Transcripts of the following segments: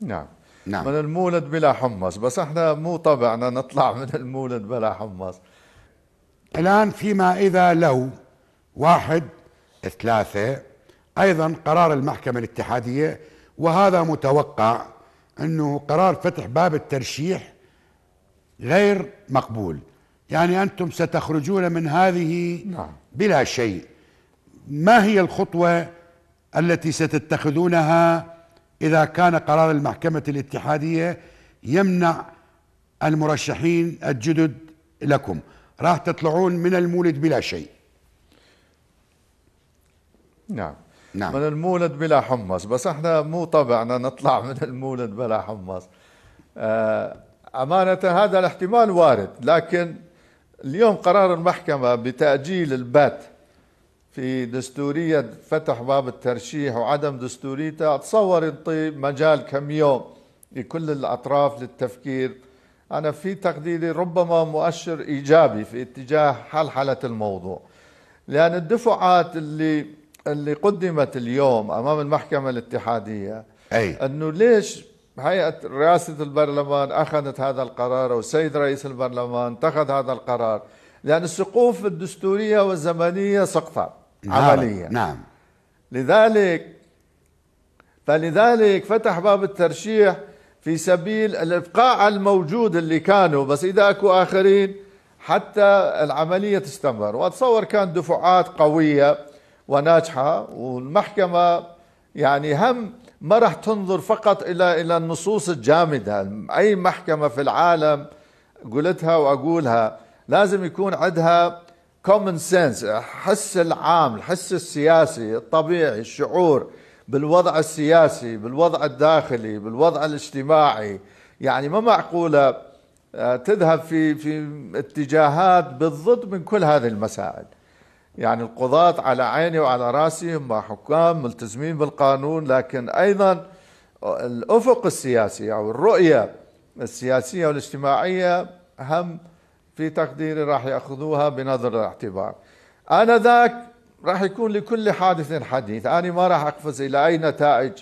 نعم نعم. من المولد بلا حمص بس إحنا مو طبعنا نطلع من المولد بلا حمص الآن فيما إذا لو واحد ثلاثة أيضا قرار المحكمة الاتحادية وهذا متوقع أنه قرار فتح باب الترشيح غير مقبول يعني أنتم ستخرجون من هذه نعم. بلا شيء ما هي الخطوة التي ستتخذونها إذا كان قرار المحكمة الاتحادية يمنع المرشحين الجدد لكم. راح تطلعون من المولد بلا شيء. نعم. نعم. من المولد بلا حمص. بس إحنا مو طبعنا نطلع من المولد بلا حمص. آه، أمانة هذا الاحتمال وارد. لكن اليوم قرار المحكمة بتأجيل البت في دستورية فتح باب الترشيح وعدم دستوريته أتصور يعطي مجال كم يوم لكل الأطراف للتفكير. أنا في تقديري ربما مؤشر إيجابي في اتجاه حلحلة الموضوع لأن الدفعات اللي اللي قدمت اليوم أمام المحكمة الاتحادية أي. أنه ليش هيئة رئاسة البرلمان أخذت هذا القرار والسيد رئيس البرلمان اتخذ هذا القرار؟ لأن السقوف الدستورية والزمنية سقطت عمليا نعم. لذلك فلذلك فتح باب الترشيح في سبيل الإبقاء على الموجود اللي كانوا بس إذا أكو آخرين حتى العملية تستمر. وأتصور كان دفعات قوية وناجحة والمحكمة يعني هم ما راح تنظر فقط إلى إلى النصوص الجامدة. أي محكمة في العالم قلتها وأقولها لازم يكون عندها كومن سنس حس العام الحس السياسي الطبيعي الشعور بالوضع السياسي بالوضع الداخلي بالوضع الاجتماعي. يعني ما معقولة آه، تذهب في في اتجاهات بالضد من كل هذه المسائل. يعني القضاة على عيني وعلى رأسي هم حكام ملتزمين بالقانون لكن أيضا الأفق السياسي أو الرؤية السياسية والاجتماعية هم في تقديري راح يأخذوها بنظر الاعتبار. أنا ذاك راح يكون لكل حادث حديث. أنا ما راح أقفز إلى أي نتائج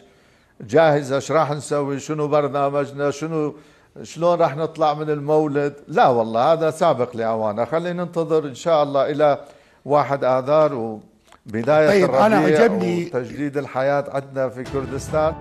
جاهزة إيش راح نسوي شنو برنامجنا شنو شلون راح نطلع من المولد؟ لا والله هذا سابق لأوانه. خلينا ننتظر إن شاء الله إلى واحد آذار وبداية طيب، أنا الربيع عجبني- وتجديد الحياة عندنا في كردستان.